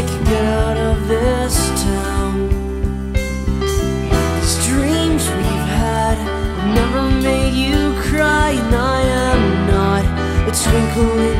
Get out of this town. These dreams we've had never made you cry And I am not. A twinkle in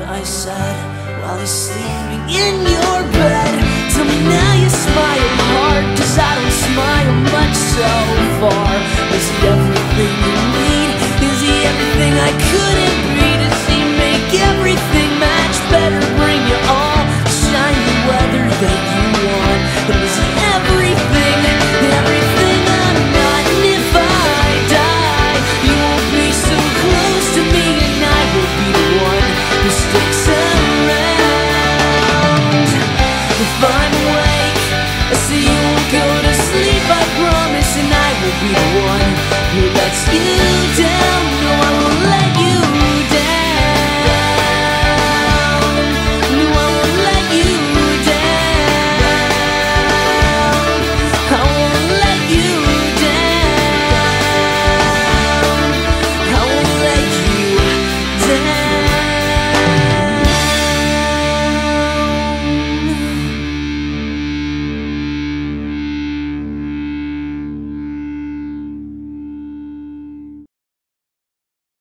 what I said while you're sleeping in your bed. Tell me now you smile hard, cause I don't smile much so far.